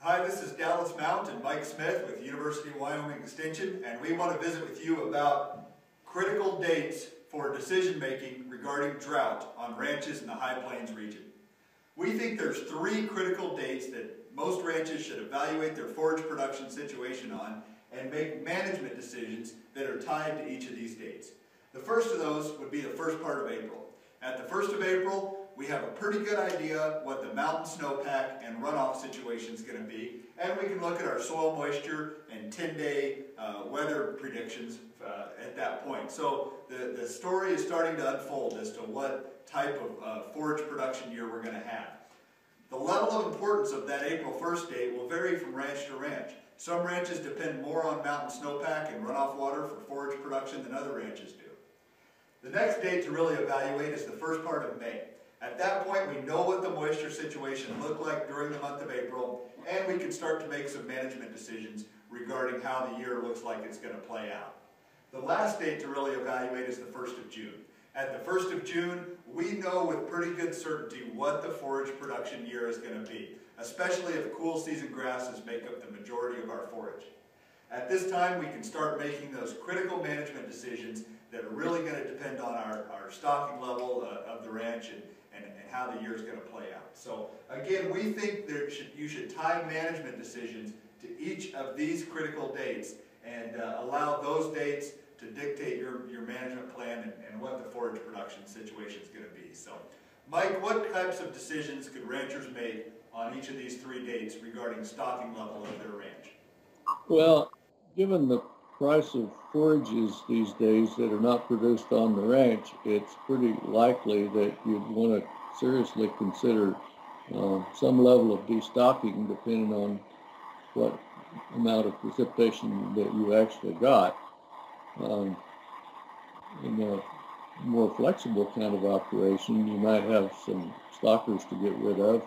Hi, this is Dallas Mount and Mike Smith with University of Wyoming Extension, and we want to visit with you about critical dates for decision making regarding drought on ranches in the High Plains region. We think there's three critical dates that most ranches should evaluate their forage production situation on and make management decisions that are tied to each of these dates. The first of those would be the first part of April. At the first of April, we have a pretty good idea what the mountain snowpack and runoff situation is going to be, and we can look at our soil moisture and 10-day uh, weather predictions uh, at that point. So the, the story is starting to unfold as to what type of uh, forage production year we're going to have. The level of importance of that April 1st date will vary from ranch to ranch. Some ranches depend more on mountain snowpack and runoff water for forage production than other ranches do. The next date to really evaluate is the first part of May. At that point, we know what the moisture situation looked like during the month of April, and we can start to make some management decisions regarding how the year looks like it's going to play out. The last date to really evaluate is the 1st of June. At the 1st of June, we know with pretty good certainty what the forage production year is going to be, especially if cool season grasses make up the majority of our forage. At this time, we can start making those critical management decisions that are really going to depend on our, our stocking level uh, of the ranch and, and, and how the year is going to play out. So again, we think there should, you should tie management decisions to each of these critical dates and uh, allow those dates to dictate your, your management plan and, and what the forage production situation is going to be. So, Mike, what types of decisions could ranchers make on each of these three dates regarding stocking level of their ranch? Well, given the price of forages these days that are not produced on the ranch, it's pretty likely that you'd want to seriously consider uh, some level of destocking depending on what amount of precipitation that you actually got. Um, in a more flexible kind of operation, you might have some stockers to get rid of.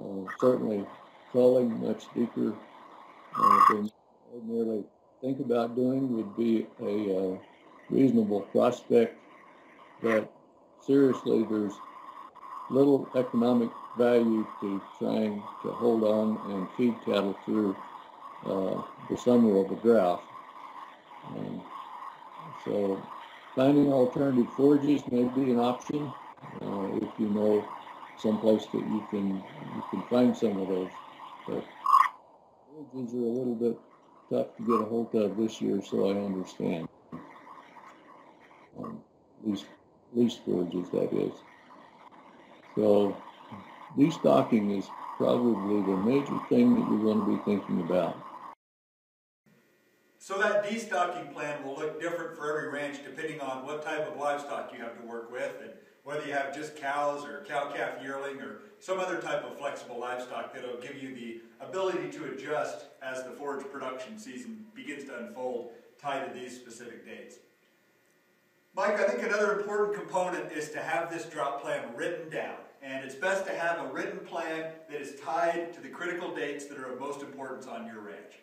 Uh, certainly culling much deeper uh, than ordinarily think about doing would be a uh, reasonable prospect but seriously there's little economic value to trying to hold on and feed cattle through uh, the summer of a drought. Um, so finding alternative forages may be an option uh, if you know someplace that you can you can find some of those. But forages are a little bit tough to get a hold of this year, so I understand. Um, leased, leased forages, that is. So destocking is probably the major thing that you're going to be thinking about. So that destocking plan will look different for every ranch depending on what type of livestock you have to work with and whether you have just cows or cow-calf yearling or some other type of flexible livestock that will give you the ability to adjust as the forage production season begins to unfold tied to these specific dates. Mike, I think another important component is to have this drought plan written down. And it's best to have a written plan that is tied to the critical dates that are of most importance on your ranch.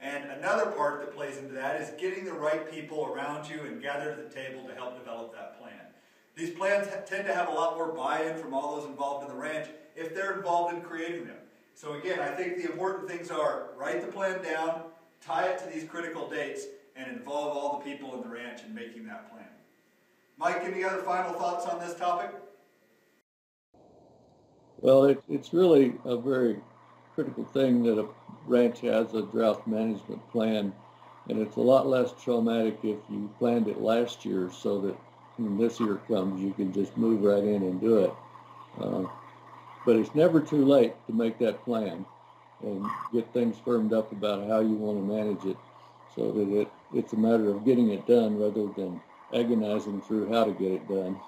And another part that plays into that is getting the right people around you and gathered at the table to help develop that plan. These plans tend to have a lot more buy-in from all those involved in the ranch if they're involved in creating them. So again, I think the important things are write the plan down, tie it to these critical dates, and involve all the people in the ranch in making that plan. Mike, any other final thoughts on this topic? Well, it, it's really a very critical thing that a ranch has a drought management plan, and it's a lot less traumatic if you planned it last year so that when this year comes, you can just move right in and do it. Uh, but it's never too late to make that plan and get things firmed up about how you want to manage it so that it, it's a matter of getting it done rather than agonizing through how to get it done.